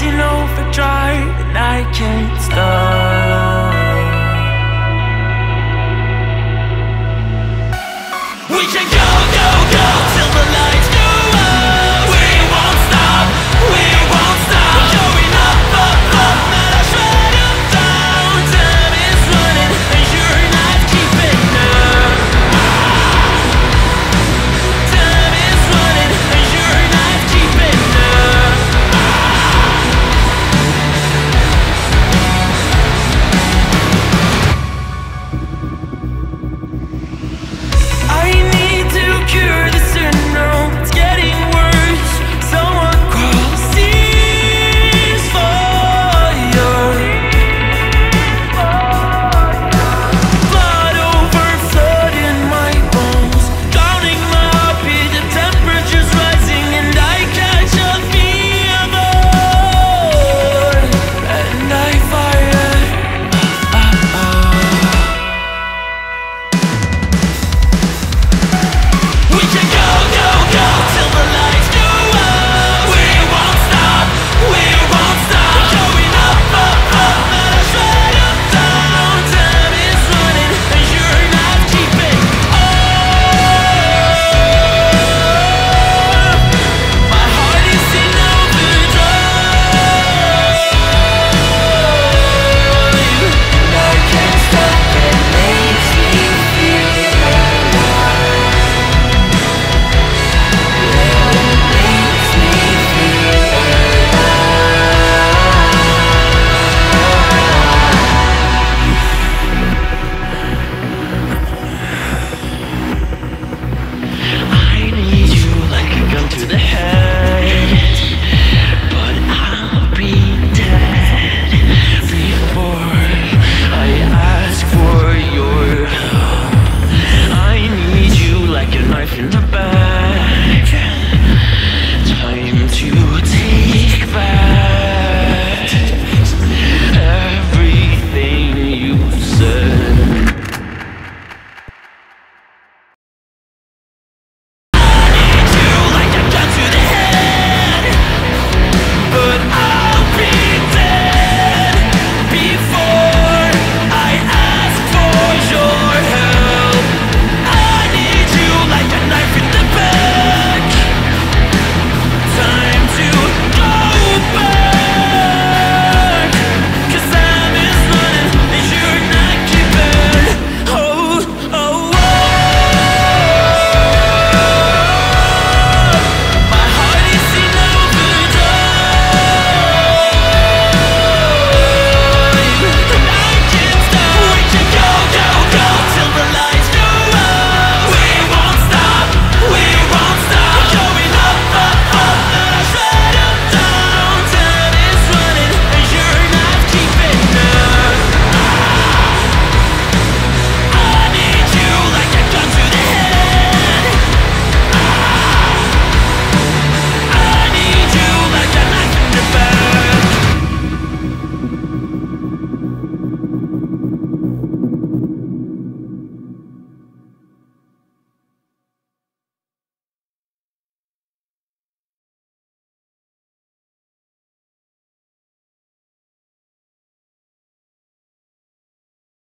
is in overdrive and I can't stop. We can go, go, go. In the back